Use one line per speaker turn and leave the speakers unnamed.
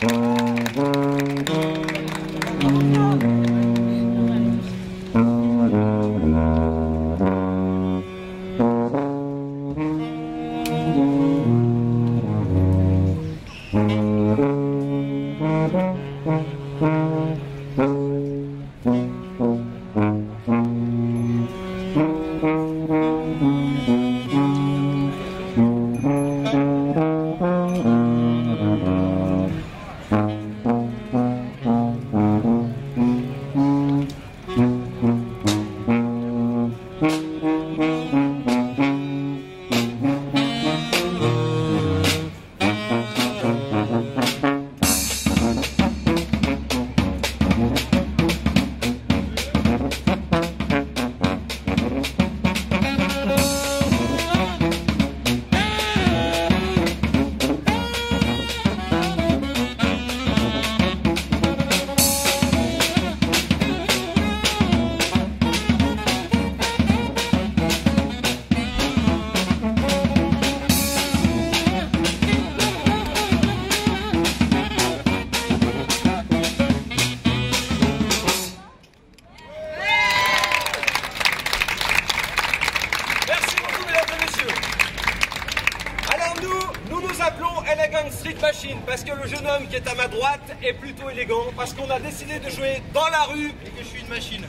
Merci Elegant Street Machine parce que le jeune homme qui est à ma droite est plutôt élégant, parce qu'on a décidé de jouer dans la rue et que je suis une machine.